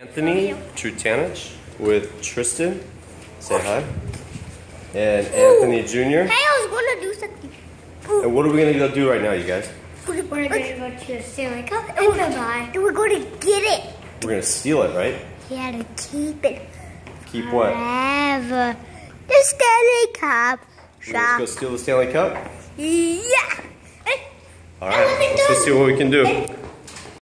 Anthony Trutanich with Tristan. Say hi. And Anthony Jr. Hey, I was gonna do something. And what are we gonna go do right now, you guys? We're gonna go to the Stanley Cup and we're gonna. And we're gonna get it. We're gonna steal it, right? Yeah, to keep it Keep what? forever. The Stanley Cup. Shop. Let's go steal the Stanley Cup? Yeah. Alright, let's see what we can do.